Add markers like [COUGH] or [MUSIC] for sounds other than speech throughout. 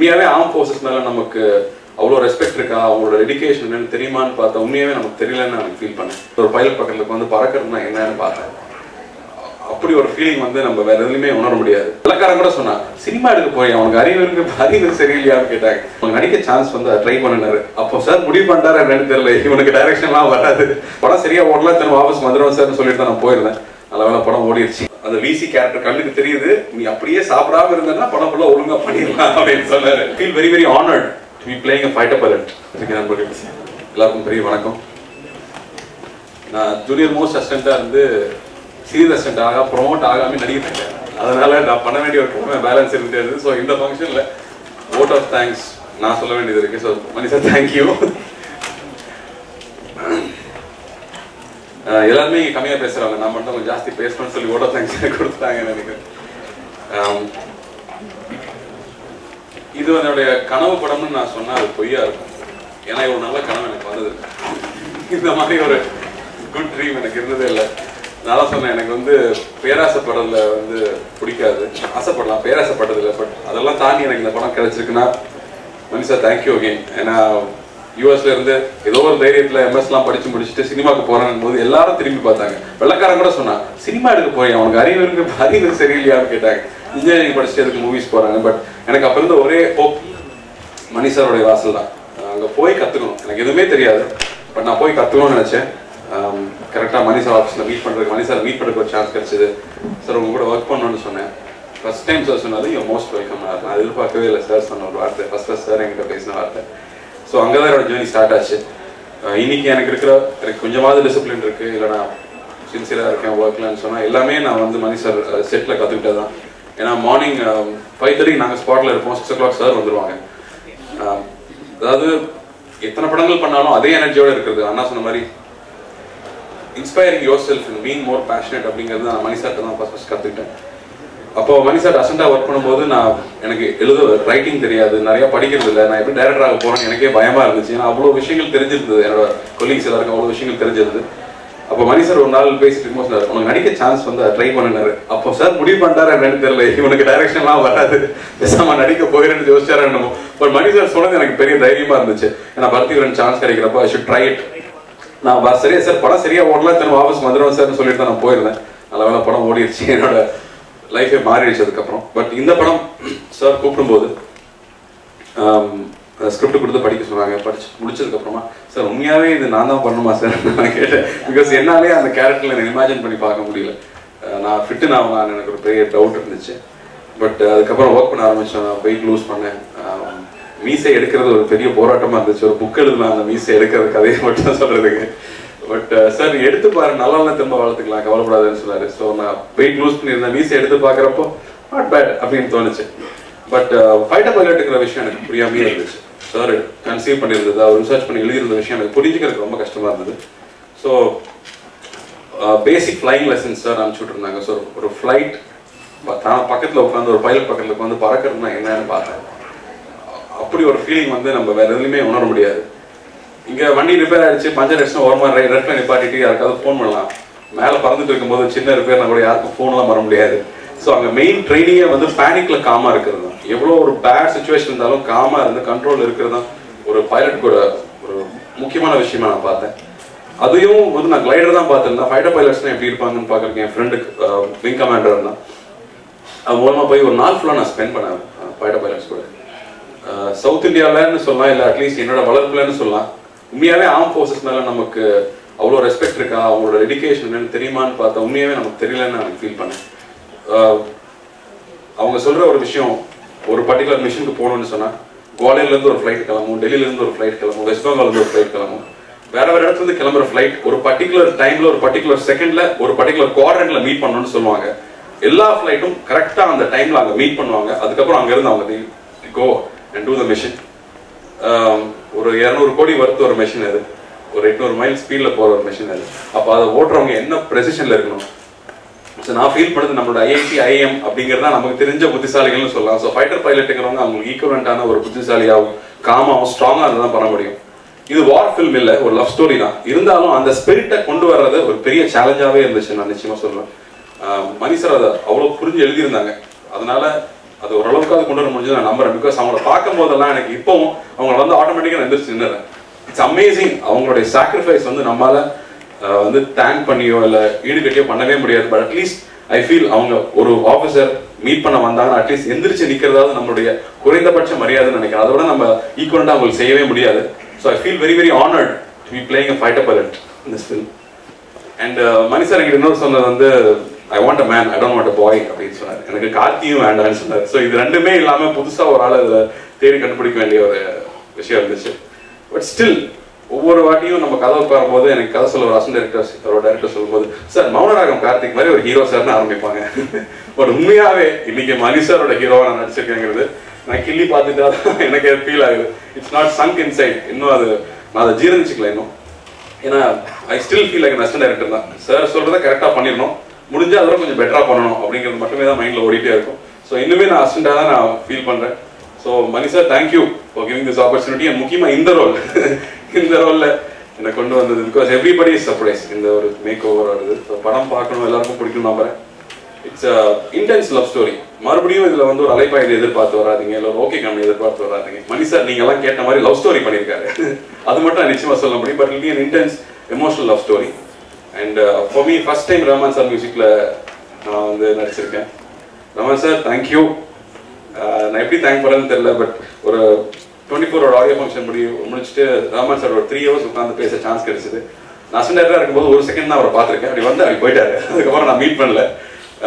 உண்மையாவே arm forces மேல நமக்கு அவ்வளோ ரெஸ்பெக்ட் இருக்கா? அவங்களோட டெடிக்கேஷன் என்னன்னு தெரியுமான்னு பார்த்தா உண்மையாவே நமக்கு தெரியலன்னு நான் ஃபீல் பண்ணேன். ஒரு பைலட் பக்கத்துல வந்து பறக்கிறதுனா என்னன்னு பார்த்தேன். அப்படி ஒரு ஃபீலிங் வந்து நம்ம வேற எதுலையுமே உணர முடியாது. வெள்ளக்காரன் கூட சொன்னா சினிமா எடுக்க போய் அவனுக்கு அறிவு இருக்கு அறிவு சரியில்லையான்னு கேட்டாங்க. அவங்க நடிக்க சான்ஸ் வந்து ட்ரை பண்ணினாரு. அப்போ சார் முடிவு பண்ணிட்டாரு என்னன்னு தெரியல. இவனுக்கு டைரக்ஷன்லாம் வராது. படம் சரியா ஓடலாம் திரும்ப வாபஸ் வந்துடும் சார்னு சொல்லிட்டு தான் நான் போயிருந்தேன். நல்ல வேலை படம் ஓடிடுச்சு அந்த விசி கேரக்டர் கண்ணுக்கு தெரியுது நீ அப்படியே சாப்பிடாம இருந்தேன்னா படம் ஃபுல்லாக ஒழுங்கா பண்ணிடலாம் அப்படின்னு சொன்னாரு. Feel very very honoured to be playing a fighter pilot எல்லாருக்கும் பெரிய வணக்கம். நான் ஜூனியர் மோஸ்ட் அசிஸ்டண்ட்டாக இருந்து சீரியஸ் அசிஸ்டன்ட் ஆக ப்ரொமோட் ஆகாமல் நடிக்கிறேன் அதனால நான் பண்ண வேண்டிய ஒரு பேலன்ஸ் இருந்துட்டே இருந்தது. ஸோ இந்த ஃபங்க்ஷனில் ஓட் ஆஃப் தேங்க்ஸ் நான் சொல்ல வேண்டியது இருக்கு. ஸோ மணி சார் தேங்க்யூ எல்லாருமே இங்கே கம்மியாக பேசுகிறாங்க நான் மட்டும் கொஞ்சம் ஜாஸ்தி பேசணும்னு சொல்லி ஓட தேங்க்ஸ் கொடுத்துட்டாங்கன்னு நினைக்கிறேன். இது என்னுடைய கனவு படம்னு நான் சொன்னால் அது பொய்யா இருக்கும். ஏன்னா இவ்வளோ நல்ல கனவு எனக்கு வந்தது. இந்த மாதிரி ஒரு குட் ட்ரீம் எனக்கு இருந்ததே இல்லை. நான் சொன்னேன் எனக்கு வந்து பேராசைப்படல வந்து பிடிக்காது. ஆசைப்படலாம் பேராசைப்பட்டது இல்லை பட் அதெல்லாம் தாண்டி எனக்கு இந்த படம் கிடைச்சிருக்குன்னா மனிஷா தேங்க்யூ அகெயின் ஏன்னா யூஎஸ்ல இருந்து ஏதோ ஒரு தைரியத்துல எம்எஸ்லாம் படிச்சு முடிச்சுட்டு சினிமாக்கு போறாங்க போது எல்லாரும் திரும்பி பார்த்தாங்க. வெள்ளக்காரன் கூட சொன்னா சினிமா எடுக்க போய் அவனுக்கு அறிவு இருக்கு அறிவு சரியில்லையான்னு கேட்டாங்க. இன்ஜினியரிங் படிச்சுட்டு எதுக்கு மூவிஸ் போறாங்க பட் எனக்கு அப்ப இருந்த ஒரே ஹோப் மணி சாரோடைய வாசல் தான். அங்க போய் கத்துக்கணும். எனக்கு எதுவுமே தெரியாது பட் நான் போய் கத்துக்கணும்னு நினைச்சேன். கரெக்டாக மணி சார் ஆஃபீஸில் மீட் பண்ணுறதுக்கு மணி சார் மீட் பண்ணுறதுக்கு ஒரு சான்ஸ் கிடைச்சது. சார் உங்க கூட ஒர்க் பண்ணணும்னு சொன்னேன். ஃபர்ஸ்ட் டைம் சார் சொன்னது யூ மோஸ்ட் வெல்கம் நான் எதிர்பார்க்கவே இல்லை சார் சொன்ன ஒரு வார்த்தை. ஃபர்ஸ்ட் ஃபர்ஸ்ட் சார் என்கிட்ட பேசின வார்த்தை. ஸோ அங்கே தான் என்னோட ஜேர்னி ஸ்டார்ட் ஆச்சு. இன்னைக்கு எனக்கு இருக்கிற எனக்கு கொஞ்சமாவது டிசிப்ளின் இருக்கு. இல்லை நான் சின்சியராக இருக்கேன் ஒர்க்லன்னு சொன்னால் எல்லாமே நான் வந்து மணி சார் செட்டில் கற்றுக்கிட்டது தான். ஏன்னா மார்னிங் ஃபைவ் தேர்ட்டி நாங்கள் ஸ்பாட்டில் இருப்போம். சிக்ஸ் ஓ கிளாக் சார் வந்துடுவாங்க அதாவது எத்தனை படங்கள் பண்ணாலும் அதே எனர்ஜியோடு இருக்கிறது. அண்ணா சொன்ன மாதிரி inspiring yourself and being more passionate அப்படிங்கிறது நான் மணிசார்ட்ட தான் ஃபஸ்ட் ஃபஸ்ட் கற்றுக்கிட்டேன் அப்போ மணிசார் அசண்டா ஒர்க் பண்ணும்போது நான் எனக்கு எழுத ரைட்டிங் தெரியாது நிறைய படிக்கிறது இல்லை. நான் எப்படி டைரக்டர் ஆக போறேன்னு எனக்கே பயமா இருந்துச்சு. ஏன்னா அவ்வளோ விஷயங்கள் தெரிஞ்சிருந்தது. என்னோட கொலீக்ஸ் எல்லாருக்கும் அவ்வளோ விஷயங்கள் தெரிஞ்சிருந்தது. அப்போ மணி சார் ஒரு நாள் பேசிட்டு இருக்கும்போது சொன்னார் உனக்கு நடிக்க சான்ஸ் வந்து ட்ரை பண்ணினாரு அப்போ சார் முடிவு பண்ணிட்டாரு என்னன்னு தெரியல. இவனுக்கு டைரக்ஷன்லாம் வராது. பேசாம நடிக்க போகிறேன்னு யோசிச்சாரு என்னமோ. பட் மணி சார் சொன்னது எனக்கு பெரிய தைரியமா இருந்துச்சு. ஏன்னா பர்த்திகரன் சான்ஸ் கிடைக்கிறப்ப ஐ ஷுட் ட்ரை இட் நான் சரியா சார் படம் சரியா ஓடலாம் திரும்ப வாபஸ் வந்துடும் சார்னு சொல்லிட்டு தான் நான் போயிருந்தேன். நல்ல வேலை படம் ஓடிடுச்சு என்னோட லைஃபே மாறிடுச்சு அதுக்கப்புறம் பட் இந்த படம் சார் கூப்பிடும்போது um, ஸ்கிரிப்ட் கொடுத்து படிக்க சொன்னாங்க. படிச்சு முடிச்சதுக்கப்புறமா சார் உண்மையாகவே இது நான் தான் பண்ணுமா சார் [LAUGHS] நான் கேட்டேன். பிகாஸ் என்னாலே அந்த கேரக்டரில் எனக்கு இமேஜின் பண்ணி பார்க்க முடியல. நான் ஃபிட்டு நான் எனக்கு ஒரு பெரிய டவுட் இருந்துச்சு. பட் அதுக்கப்புறம் ஒர்க் பண்ண ஆரம்பித்தேன் நான் வெயிட் லூஸ் பண்ணேன். மீசை எடுக்கிறது ஒரு பெரிய போராட்டமாக இருந்துச்சு. ஒரு புக் எழுதலாம் அந்த மீசை எடுக்கிறது கதையை மட்டும் தான் சொல்றதுக்கு. பட் uh, சார் எடுத்து பாரு நல்லா திரும்ப வளர்த்துக்கலாம். கவலைப்படாதுன்னு சொன்னாரு. ஸோ நான் வெயிட் லூஸ் பண்ணியிருந்தேன். மீசை எடுத்து பார்க்குறப்போ நாட் பேட் அப்படின்னு தோணுச்சு. பட் ஃபைட்டர் பைலட்டுங்கிற விஷயம் எனக்கு புரியாமே இருந்துச்சு. சார் கன்சீவ் பண்ணியிருந்தது? அவர் ரிசர்ச் பண்ணி எழுதியிருந்த விஷயம் எனக்கு புரிஞ்சுக்கிறதுக்கு ரொம்ப கஷ்டமாக இருந்தது. So basic uh, flying lessons sir அனுப்பிச்சி விட்ருந்தாங்க ஸோ ஒரு ஃப்ளைட் தான் பக்கத்தில் உட்காந்து ஒரு பைலட் பக்கத்தில் உட்காந்து பறக்கிறதுனா என்னன்னு பார்த்தேன். அப்படி ஒரு ஃபீலிங் வந்து நம்ம வேற எதுலையுமே உணர முடியாது. இங்கே வண்டி ரிப்பேர் ஆயிடுச்சு பஞ்சர் அடிச்சு ஓரமா ரெட்ல நிப்பாட்டிட்டு யாருக்காவது ஃபோன் பண்ணலாம். மேலே பறந்துட்டு இருக்கும்போது சின்ன ரிப்பேர்னா கூட யாருக்கும் ஃபோன்லாம் வர முடியாது. ஸோ அங்கே மெயின் ட்ரைனிங்கே வந்து பேனிக்கில் காமாக இருக்கிறது தான். எவ்வளோ ஒரு பேட் சுச்சுவேஷன் இருந்தாலும் காமாக இருந்து கண்ட்ரோல் இருக்கிறது தான் ஒரு பைலட் கூட ஒரு முக்கியமான விஷயமா நான் பார்த்தேன். அதையும் வந்து நான் கிளைடர் தான் பார்த்துருந்தேன். ஃபைட்டர் பைலட்ஸ்லாம் எப்படி இருப்பாங்கன்னு பார்க்குறேன் என் ஃப்ரெண்டுக்கு விங் கமாண்டர் தான் அது மூலமாக போய் ஒரு நாள் ஃபுல்லாக நான் ஸ்பெண்ட் பண்ணேன் ஃபைட்டர் பைலட்ஸ் கூட. சவுத் இந்தியாவிலன்னு சொல்லலாம் இல்லை அட்லீஸ்ட் என்னோட வளர்ப்புலன்னு சொல்லலாம். உண்மையாகவே ஆர்ம் ஃபோர்ஸஸ் மேலே நமக்கு அவ்வளோ ரெஸ்பெக்ட் இருக்கா? அவங்களோட டெடிக்கேஷன் என்னன்னு தெரியுமான்னு பார்த்தா உண்மையாகவே நமக்கு தெரியலன்னு நான் ஃபீல் பண்ணேன். அவங்க சொல்கிற ஒரு விஷயம் ஒரு பர்டிகுலர் மிஷனுக்கு போகணும்னு சொன்னால் குவாலியர்லேருந்து ஒரு ஃப்ளைட் கிளம்பும் டெல்லியிலேருந்து ஒரு ஃப்ளைட் கிளம்பும் வெஸ்ட் பெங்கால்லேருந்து ஒரு ஃப்ளைட் கிளம்பும். வேற வேற இடத்துல இருந்து கிளம்புற ஃபிளைட் ஒரு பர்டிகுலர் டைம்ல ஒரு பர்டிகுலர் செகண்ட்ல ஒரு பர்டிகுலர் குவாட்ரண்ட்ல மீட் பண்ணணும்னு சொல்லுவாங்க. எல்லா ஃப்ளைட்டும் கரெக்டாக அந்த டைம்ல அங்கே மீட் பண்ணுவாங்க. அதுக்கப்புறம் அங்கேருந்து அவங்க go and do the mission ஒரு இரநூறு கோடி வர்த்து ஒரு மிஷின் அது. ஒரு எட்நூறு மைல் ஸ்பீட்ல போகிற ஒரு மிஷின் அது. அப்போ அதை ஓட்டுறவங்க என்ன ப்ரெசிஷன்ல இருக்கணும்? ஸோ நான் ஃபீல் பண்ணது நம்மளோட ஐஐடி ஐஎம் அப்படிங்கிறது தான் நமக்கு தெரிஞ்ச புத்திசாலிகள்னு சொல்லலாம். ஸோ ஃபைட்டர் பைலட்டுங்கிறவங்க அவங்களுக்கு ஈக்குவலண்டான ஒரு புத்திசாலியாகவும் காமாகவும் ஸ்ட்ராங்காக அதை தான் பண்ண முடியும். இது வார் ஃபில்ம் இல்லை ஒரு லவ் ஸ்டோரி தான். இருந்தாலும் அந்த ஸ்பிரிட்டை கொண்டு வர்றது ஒரு பெரிய சேலஞ்சாகவே இருந்துச்சு நான் நிச்சயமாக சொல்றேன். ஆஹ் மணி சார் அதை அவ்வளோ புரிஞ்சு எழுதியிருந்தாங்க. அதனால அது ஓரளவுக்கு அது கொண்டு வர முடிஞ்சது. நான் நம்புறேன். பிகாஸ் அவங்கள பார்க்கும் போதெல்லாம் எனக்கு இப்போவும் அவங்கள வந்து ஆட்டோமேட்டிக்காக எந்திரிச்சு நின்னுறேன் இட்ஸ் அமேசிங் அவங்களுடைய சாக்ரிஃபைஸ் வந்து நம்மளால வந்து தேங்க் பண்ணியோ இல்லை ஈடுகட்டியோ பண்ணவே முடியாது. பட் அட்லீஸ்ட் ஐ ஃபீல் அவங்க ஒரு ஆஃபீஸர் மீட் பண்ண வந்தாங்கன்னா அட்லீஸ்ட் எந்திரிச்சு நிற்கிறதாவது நம்மளுடைய குறைந்தபட்ச மரியாதைன்னு நினைக்கிறேன். அதை விட நம்ம ஈக்குவலண்டாக அவங்களுக்கு செய்யவே முடியாது. So I feel very very honoured to be playing a fighter pilot in this and Mani sir எங்கிட்ட இன்னொரு சொன்னது வந்து I want a man I don't want a boy அப்படின்னு சொன்னார். எனக்கு கார்த்தியும் வேண்டாம்னு சொன்னார். ஸோ இது ரெண்டுமே இல்லாமல் புதுசாக ஒரு ஆளை இதை தேடி கண்டுபிடிக்க வேண்டிய ஒரு விஷயம் இருந்துச்சு. பட் ஸ்டில் ஒவ்வொரு வாட்டியும் நம்ம கதை உட்காரும் எனக்கு கதை சொல்ல ஒரு அசன் டேரக்டர் ஒரு டேரக்டர் சொல்லும்போது சார் மௌனராகம் கார்த்திக் மாதிரி ஒரு ஹீரோ சார்னு ஆரம்பிப்பாங்க. [LAUGHS] பட் உண்மையாகவே இன்னைக்கு மணி சாரோட நான் நடிச்சிருக்கேங்கிறது நான் கிள்ளி பார்த்துட்டா தான் எனக்கு ஃபீல் ஆகுது. இட்ஸ் நாட் சங்க் இன்சைட் இன்னும் அது நான் அதை ஜீரணிச்சிக்கல இன்னும். ஏன்னா ஐ ஸ்டில் ஃபீல் லைக் நஷ்ட டேரக்டர் தான். சார் சொல்கிறத கரெக்டாக பண்ணிடணும். முடிஞ்சா அதெல்லாம் கொஞ்சம் பெட்டராக பண்ணணும் அப்படிங்கிறது மட்டுமே தான் மைண்டில் ஓடிட்டே இருக்கும். ஸோ இன்னுமே நான் அசிஸ்டண்டாக தான் நான் ஃபீல் பண்ணுறேன் so Mani sir thank you for giving this opportunity and முக்கியமாக இந்த ரோல் [LAUGHS] இந்த ரோலில் என்னை கொண்டு வந்தது பிகாஸ் எவ்ரிபடி இஸ் சர்ப்ரைஸ் இந்த ஒரு மேக் ஓவர் வருது ஸோ படம் பார்க்கணும் எல்லாருக்கும் பிடிக்கும் நம்புறேன். இட்ஸ் இன்டென்ஸ் லவ் ஸ்டோரி மறுபடியும் இதில் வந்து ஒரு அலைப்பாயில் எதிர்பார்த்து வராதீங்க இல்லை ஓகே கம்மி எதிர்பார்த்து வராதீங்க. மணி சார் நீங்க எல்லாம் கேட்ட மாதிரி லவ் ஸ்டோரி பண்ணியிருக்காரு. [LAUGHS] அது மட்டும் நிச்சயமாக சொல்ல முடியும் but it intense emotional love story and for me first time Rahman sir மியூசிக்கில் நான் வந்து நடிச்சிருக்கேன். ரஹ்மான் சார் தேங்க்யூ நான் எப்படி தேங்க் பண்ணுறேன்னு தெரில பட் ஒரு டுவெண்ட்டி ஃபோரோட ஆடியோ ஃபங்க்ஷன் முடி முடிச்சுட்டு ரஹ்மான் சார் ஒரு த்ரீ ஹவர்ஸ் உட்காந்து பேச சான்ஸ் கிடைச்சிது. நான் அசண்டாக இருக்கும்போது ஒரு செகண்ட் தான் அவரை பார்த்துருக்கேன். அப்படி வந்து அப்படி போயிட்டாரு. அதுக்கப்புறம் நான் மீட் பண்ணல.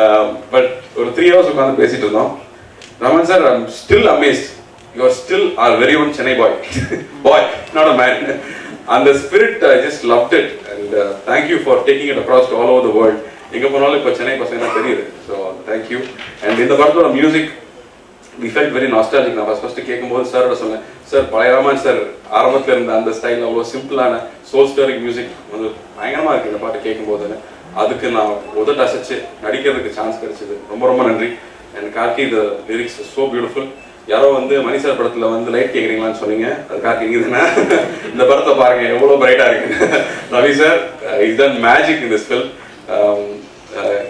Um, பட் ஒரு த்ரீ ஹவர்ஸ் உட்காந்து பேசிட்டு இருந்தோம். Rahman sir I'm still amazed you are still are very one Chennai boy boy not a man அந்த spirit I just loved it and thank you for taking it across to all over the world எங்க போனாலும் இப்போ சென்னை பசங்க தெரியுது. So thank you and இந்த படத்தோட music we felt very nostalgic நான் first first கேட்கும்போது சாரோட சொன்னேன் சார் பழைய ராமன் சார் ஆரம்பத்தில் இருந்த அந்த ஸ்டைல் அவ்வளோ சிம்பிளான சோல் ஸ்டோரிக் மியூசிக் வந்து பயங்கரமாக இருக்கு. இந்த பாட்டு கேட்கும்போது அதுக்கு நான் உதட்ட அசைச்சு நடிக்கிறதுக்கு சான்ஸ் கிடைச்சது. ரொம்ப ரொம்ப நன்றி. And Karthi the lyrics so beautiful யாரோ வந்து மணிசார் படத்துல வந்து லைட் கேக்குறீங்களான்னு சொன்னீங்க. அது கார்கி நீங்க இந்த படத்தை பாருங்க எவ்வளவு பிரைட்டா இருக்கு. Ravi sir is the magic in this film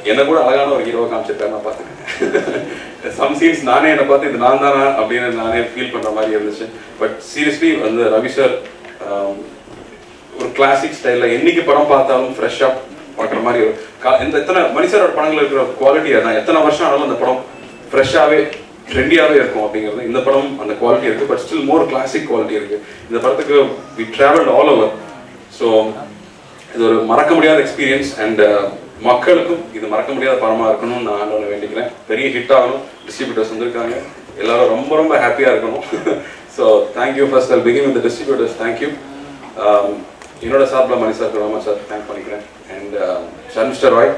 என்ன கூட அழகான ஒரு ஹீரோவை காமிச்சிருக்காரு நான் பார்த்துக்கேன் சம் [LAUGHS] சீன்ஸ் நானே என்னை பார்த்து இது நான் தானா அப்படின்னு நானே ஃபீல் பண்ற மாதிரி இருந்துச்சு. பட் சீரியஸ்லி வந்து ரவி சார் um, ஒரு கிளாசிக் ஸ்டைல்ல என்னைக்கு படம் பார்த்தாலும் ஃப்ரெஷ்ஷா பார்க்குற மாதிரி கா- இந்த எத்தனை மணிசாரோட படங்கள் இருக்கிற குவாலிட்டி அதான் எத்தனை வருஷம் ஆனாலும் அந்த படம் ஃப்ரெஷ்ஷாவே ட்ரெண்டியாகவே இருக்கும் அப்படிங்கிறது. இந்த படம் அந்த குவாலிட்டி இருக்குது but still more classic quality இருக்குது இந்த படத்துக்கு we travelled all over so இது ஒரு மறக்க முடியாத எக்ஸ்பீரியன்ஸ் அண்ட் uh, மக்களுக்கும் இது மறக்க முடியாத படமாக இருக்கணும்னு நான் ஆண்டவனை வேண்டிக்கிறேன். பெரிய ஹிட் ஆகணும் டிஸ்ட்ரிபியூட்டர்ஸ் வந்திருக்காங்க. எல்லாரும் ரொம்ப ரொம்ப ஹாப்பியாக இருக்கணும். So thank you first I'll begin with distributors thank you என்னோட சார்பில் Mani sir Rama sir thank பண்ணிக்கிறேன். And uh, Sharmishta Roy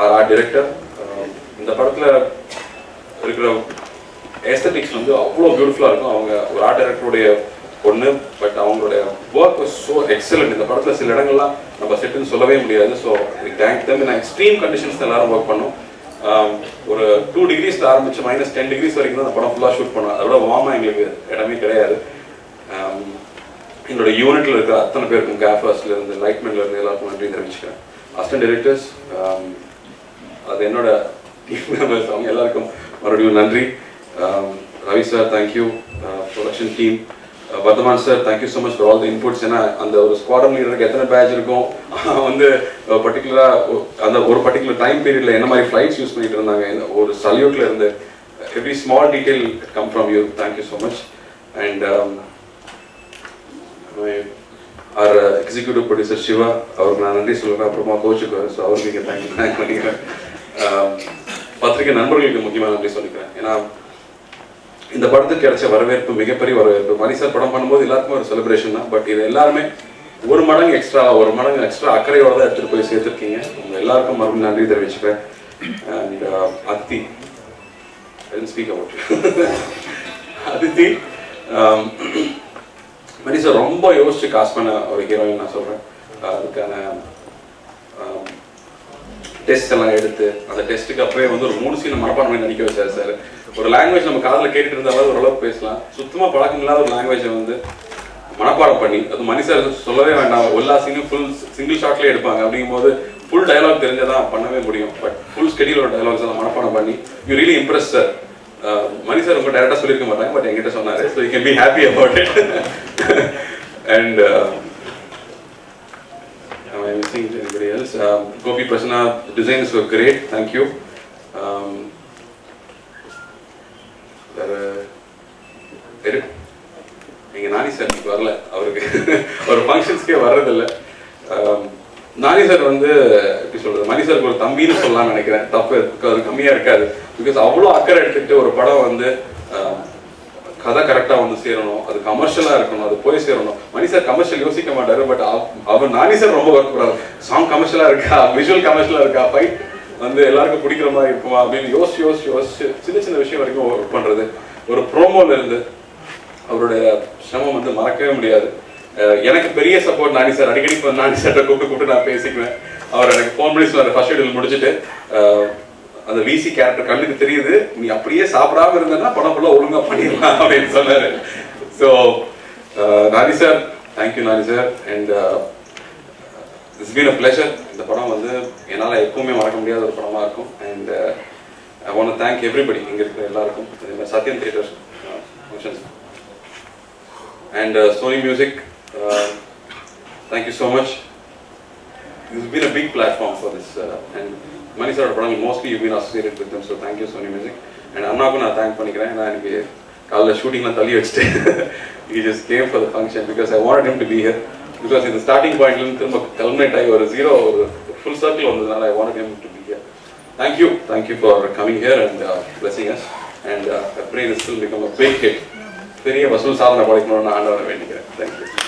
art art director um, இந்த படத்தில் இருக்கிற எஸ்தட்டிக்ஸ் வந்து அவ்வளோ பியூட்டிஃபுல்லாக இருக்கும். அவங்க ஒரு ஆர்ட் டைரக்டருடைய பொண்ணு பட் அவங்களுடைய ஒர்க் ஸோ எக்ஸலண்ட் இந்த படத்தில் சில இடங்கள்லாம் நம்ம செட்டுன்னு சொல்லவே முடியாது. ஸோ தேங்க் தம் நான் எக்ஸ்ட்ரீம் கண்டிஷன்ஸ் எல்லாரும் ஒர்க் பண்ணோம். Um, ஒரு டூ டிகிரிஸில் ஆரம்பிச்சு மைனஸ் டென் டிகிரிஸ் வரைக்கும் தான் அந்த படம் ஃபுல்லாக ஷூட் பண்ணோம். அதோட வாமா எங்களுக்கு இடமே கிடையாது. Um, என்னோட யூனிட்ல இருக்கிற அத்தனை பேருக்கும் கேஃபர்ஸ்ல இருந்து லைட்மென்ல இருந்து எல்லாருக்கும் நன்றி தெரிவிச்சுக்கிறேன். அசிஸ்டன்ட் டைரக்டர்ஸ் um, அது என்னோட டீம் மெம்பர்ஸ் அவங்க எல்லாருக்கும் மறுபடியும் நன்றி. Ravi sir thank you production team Vardhaman sir thank you so much for all the inputs ஏன்னா அந்த ஒரு ஸ்குவாடன் லீடருக்கு எத்தனை பேட்ச் இருக்கும் வந்து uh, பர்டிகுலராக அந்த ஒரு பர்டிகுலர் டைம் பீரியட்ல என்ன மாதிரி ஃப்ளைட்ஸ் யூஸ் பண்ணிட்டு இருந்தாங்க ஒரு சல்யூட்ல இருந்து every small detail come from you thank you so much and our executive producer Siva அவருக்கு நான் நன்றி சொல்லுவேன் அப்புறமா கோச்சுக்கு ஸோ அவருக்கு நீங்கள் தேங்க்யூ தேங்க் பண்ணிக்கிறேன் பத்திரிகை நண்பர்களுக்கு முக்கியமாக நன்றி சொல்லிக்கிறேன். ஏன்னா இந்த படத்துக்கு கிடைச்ச வரவேற்பு மிகப்பெரிய வரவேற்பு. மணிசார் படம் பண்ணும்போது எல்லாருக்குமே ஒரு செலிப்ரேஷன் தான். பட் இது எல்லாருமே ஒரு மடங்கு எக்ஸ்ட்ரா ஒரு மடங்கு எக்ஸ்ட்ரா அக்கறையோட தான் எடுத்துட்டு போய் சேர்த்துருக்கீங்க. உங்க எல்லாருக்கும் மறுபடியும் நன்றி தெரிவிச்சுக்கிறேன். அண்ட் அத்தி ஸ்பீக் அவுட் [LAUGHS] அதித்தி மணிசார் ரொம்ப யோசிச்சு காசு பண்ண ஒரு ஹீரோயின் நான் சொல்றேன். அதுக்கான டெஸ்ட் எல்லாம் எடுத்து அந்த டெஸ்ட்டுக்கு அப்புறம் வந்து ஒரு மூணு சீன் மனப்பான்மை நடிக்க வச்சார் சார். ஒரு லாங்குவேஜ் நம்ம காதில் கேட்டுட்டு இருந்தாலும் ஓரளவுக்கு பேசலாம். சுத்தமாக பழக்கம் இல்லாத ஒரு லாங்குவேஜை வந்து மனப்பாடம் பண்ணி அது மணி சார் சொல்லவே வேண்டாம். எல்லா சீனும் ஃபுல் சிங்கிள் ஷாட்லேயே எடுப்பாங்க. அப்படிங்கும்போது ஃபுல் டயலாக் தெரிஞ்சதான் பண்ணவே முடியும். பட் ஃபுல் ஸ்கெடியூலோட டயலாக்ஸ் எல்லாம் மனப்பாடம் பண்ணி you really impress sir Mani sir ரொம்ப டேரக்டாக சொல்லியிருக்க மாட்டாங்க பட் என்கிட்ட சொன்னாரு. So you can be happy about it and Am I missing anybody else? Um, Gopi Prasanna, designs இரு நீங்க நானி சார் இன்னைக்கு வரல. அவருக்கு ஒரு ஃபங்க்ஷன்ஸ்க்கே வர்றதில்லை. நானி சார் வந்து எப்படி சொல்றது? மணி சார் ஒரு தம்பின்னு சொல்லலாம்னு நினைக்கிறேன். தப்பு அது கம்மியா இருக்காது. பிகாஸ் அவ்வளோ அக்கறை எடுத்துக்கிட்டு ஒரு படம் வந்து கதை கரெக்டாக வந்து சேரணும். அது கமர்ஷியலாக இருக்கணும். அது போய் சேரணும். மணி சார் கமர்ஷியல் யோசிக்க மாட்டாரு பட் அவர் நானி சார் ரொம்ப ஒர்க் பண்றாரு சாங் கமர்ஷியலாக இருக்கா? விஷுவல் கமர்ஷியலாக இருக்கா? ஃபைட் வந்து எல்லாருக்கும் பிடிக்கிற மாதிரி இருக்குமா? அப்படின்னு யோசிச்சு யோசிச்சு யோசிச்சு சின்ன சின்ன விஷயம் வரைக்கும் ஒர்க் பண்ணுறது ஒரு ப்ரோமோல இருந்து அவருடைய சிரமம் வந்து மறக்கவே முடியாது. எனக்கு பெரிய சப்போர்ட் நானி சார் அடிக்கடி இப்போ நானி சார்ட்ட கூப்பிட்டு கூப்பிட்டு நான் பேசிக்குவேன். அவர் எனக்கு ஃபோன் பண்ணி சொன்னார் ஃபர்ஸ்ட் ஷெடியூல் முடிச்சுட்டு. அந்த விசி கேரக்டர் கண்ணுக்கு தெரியுது நீ அப்படியே சாப்பிடாம இருந்தேன்னா படம் ஃபுல்லாக ஒழுங்காக பண்ணிடலாம் அப்படின்னு சொன்னார். So Nani sir thank you Nani sir and it's been a pleasure இந்த படம் வந்து என்னால் எப்பவுமே மறக்க முடியாத ஒரு படமாக இருக்கும். And I want thank everybody இங்கே இருக்கிற எல்லாருக்கும். அதே மாதிரி Sathyam theatre functions and uh, Sony Music. Uh, thank you so much. This has been a big platform for this, uh, and Mani sir படங்கள் mostly you've been associated with them, so thank you Sony Music. And அண்ணாக்கும் நான் thank பண்ணிக்கிறேன் ஏன்னா எனக்கு காலைல ஷூட்டிங்லாம் [LAUGHS] தள்ளி வச்சுட்டு he just came for the function because I wanted him to be here. Because இந்த starting பாயிண்ட்லேருந்து திரும்ப கல்மினேட் ஆகி ஒரு ஜீரோ ஒரு ஃபுல் சர்க்கிள் வந்ததுனால I wanted him to be here. Thank you, thank you for coming here and uh, blessing us. And uh, I pray this பெரிய வசூல் சாதனை படைக்கணும்னு நான் ஆண்டவரை வேண்டிக்கிறேன். தேங்க்யூ